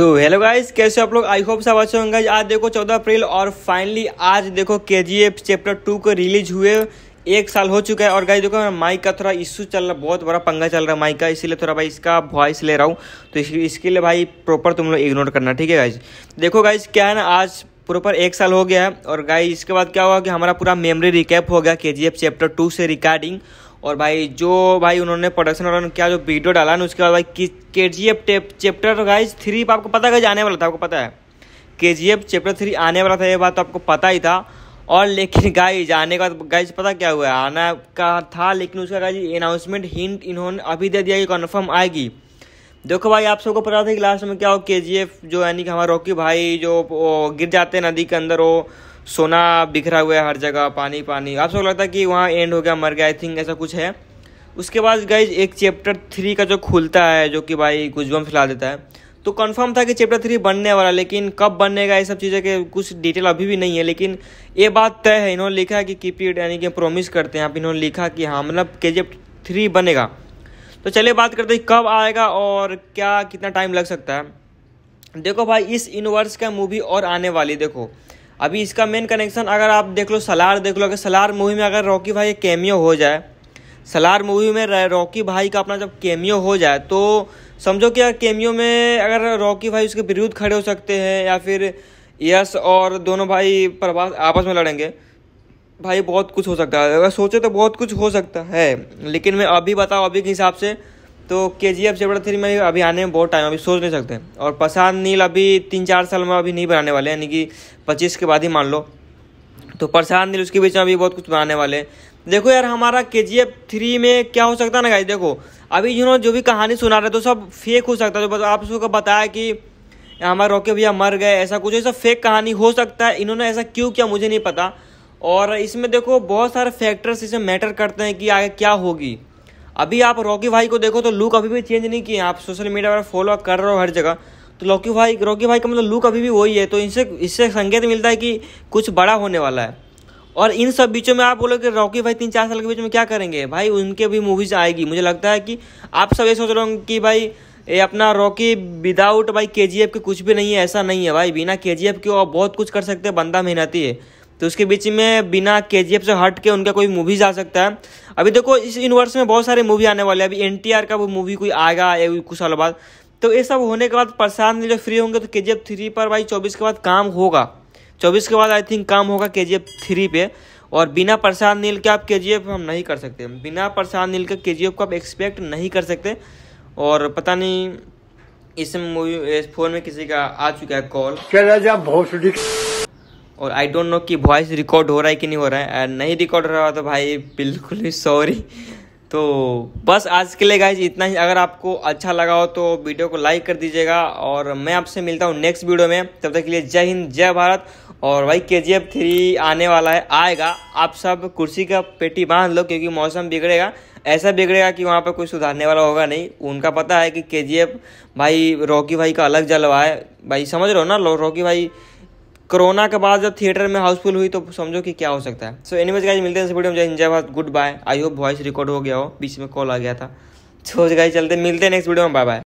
So hello guys कैसे आप लोग? आई होप सब अच्छे होंगे। आज देखो चौदह अप्रैल और फाइनली आज देखो K G F chapter two को रिलीज़ हुए। एक साल हो चुका है और गाइस देखो माइक का थोड़ा इशू चल रहा बहुत बड़ा पंगा चल रहा है माइक का इसीलिए थोड़ा भाई इसका वॉइस ले रहा हूँ। तो इस, इसके लिए भाई प्रॉपर तुम लोग इग्नोर करना ठीक है गाइज़ देखो गाइज़ क्या है ना आज प्रॉपर एक साल हो गया है और गाइज़ इसके बाद क्या हुआ कि हमारा पूरा मेमोरी रिकैप हो गया के चैप्टर टू से रिकॉर्डिंग और भाई, जो भाई उन्होंने प्रोडक्शन वालों क्या, जो वीडियो डाला ना, उसके बाद भाई K G F chapter guys three आपको पता कहीं आने वाला था, आपको पता है? के जी एफ़ चैप्टर थ्री आने वाला था, ये बात तो आपको पता ही था। और लेकिन गाइज़ आने का गाइज़ पता क्या हुआ? आना का था, लेकिन उसका गाइज़ अनाउंसमेंट हिंट इन्होंने अभी दे दिया कि कन्फर्म आएगी। देखो भाई, आप सबको पता था कि लास्ट में क्या हो के जी एफ़ जो यानी कि हमारा रॉकी भाई जो गिर जाते हैं नदी के अंदर, वो सोना बिखरा हुआ है हर जगह, पानी पानी। आप सबको लगता है कि वहाँ एंड हो गया, मर गया आई थिंक ऐसा कुछ है। उसके बाद गाइज़ एक चैप्टर थ्री का जो खुलता है, जो कि भाई गुजबम फैला देता है। तो कंफर्म था कि चैप्टर थ्री बनने वाला लेकिन कब बनेगा ये सब चीज़ें के कुछ डिटेल अभी भी नहीं है, लेकिन ये बात तय है। इन्होंने लिखा है कि कीप इट यानी कि प्रोमिस करते हैं। आप इन्होंने लिखा कि हाँ मतलब के जी थ्री बनेगा। तो चलिए बात करते हैं कब आएगा और क्या कितना टाइम लग सकता है। देखो भाई, इस यूनिवर्स का मूवी और आने वाली, देखो। अभी इसका मेन कनेक्शन अगर आप देख लो सलार देख लो, अगर सलार मूवी में अगर रॉकी भाई केमियो हो जाए सलार मूवी में रॉकी भाई का अपना जब केमियो हो जाए तो समझो कि केमियो में अगर रॉकी भाई उसके विरुद्ध खड़े हो सकते हैं या फिर यश और दोनों भाई प्रभास आपस में लड़ेंगे भाई, बहुत कुछ हो सकता है। अगर सोचे तो बहुत कुछ हो सकता है। लेकिन मैं अभी बताऊँ, अभी के हिसाब से तो के जी एफ़ चैप्टर थ्री में अभी आने में बहुत टाइम अभी सोच नहीं सकते। और प्रशांत नील अभी तीन चार साल में अभी नहीं बनाने वाले यानी कि पच्चीस के बाद ही मान लो। तो प्रशांत नील उसके बीच में अभी बहुत कुछ बनाने वाले देखो यार, हमारा के जी एफ़ थ्री में क्या हो सकता है ना गाइस देखो, अभी जिन्होंने जो भी कहानी सुना रहे तो सब फेक हो सकता है। तो आप उसको बताया कि हमारे रोके भैया मर गए, ऐसा कुछ, ऐसा फेक कहानी हो सकता है। इन्होंने ऐसा क्यों किया, मुझे नहीं पता। और इसमें देखो, बहुत सारे फैक्टर्स इसमें मैटर करते हैं कि आगे क्या होगी। अभी आप रॉकी भाई को देखो तो लुक अभी भी चेंज नहीं किए आप सोशल मीडिया पर फॉलो कर रहे हो हर जगह। तो लॉकी भाई, रॉकी भाई का मतलब लुक अभी भी वही है। तो इनसे, इससे संकेत मिलता है कि कुछ बड़ा होने वाला है। और इन सब बीचों में आप बोलो कि रॉकी भाई तीन चार साल के बीच में क्या करेंगे? भाई, उनके भी मूवीज़ आएगी। मुझे लगता है कि आप सब ये सोच रहे हो कि भाई, ये अपना रॉकी विदाउट भाई के के कुछ भी नहीं है, ऐसा नहीं है। भाई, बिना के के और बहुत कुछ कर सकते हैं, बंदा मेहनती है। तो उसके बीच में बिना के से हट के उनका कोई मूवीज़ आ सकता है। अभी देखो, इस यूनिवर्स में बहुत सारे मूवी आने वाले हैं। अभी एनटीआर का वो मूवी कोई आएगा कुछ सालों बाद। तो ये सब होने के बाद प्रसाद प्रशांत जब फ्री होंगे तो के जी थ्री पर भाई चौबीस के बाद काम होगा। चौबीस के बाद आई थिंक काम होगा के जी थ्री पे। और बिना प्रसाद नील के आप के जी एफ़ हम नहीं कर सकते। बिना प्रसाद नील के के जी एफ़ को आप एक्सपेक्ट नहीं कर सकते। और पता नहीं, इस मूवी इस फ़ोन में किसी का आ चुका है कॉल चला जा, बहुत और आई डोंट नो कि वॉइस रिकॉर्ड हो रहा है कि नहीं हो रहा है। नहीं रिकॉर्ड हो रहा तो भाई, बिल्कुल ही सॉरी तो बस आज के लिए गाइज़ इतना ही। अगर आपको अच्छा लगा हो तो वीडियो को लाइक कर दीजिएगा और मैं आपसे मिलता हूँ नेक्स्ट वीडियो में। तब तक के लिए जय हिंद, जय भारत। और भाई के जी एफ़ थ्री आने वाला है, आएगा। आप सब कुर्सी का पेटी बाँध लो क्योंकि मौसम बिगड़ेगा। ऐसा बिगड़ेगा कि वहाँ पर कोई सुधारने वाला होगा नहीं। उनका पता है कि के जी एफ़ भाई, रॉकी भाई का अलग जलवा है। भाई, समझ रहे हो ना? रॉकी भाई कोरोना के बाद जब थिएटर में हाउसफुल हुई तो समझो कि क्या हो सकता है। सो एनी गाइज़ मिलते हैं वीडियो में। जय जय good bye I hope voice record हो गया हो। बीच में कॉल आ गया था। सो गाइज़ चलते मिलते हैं नेक्स्ट वीडियो में। Bye bye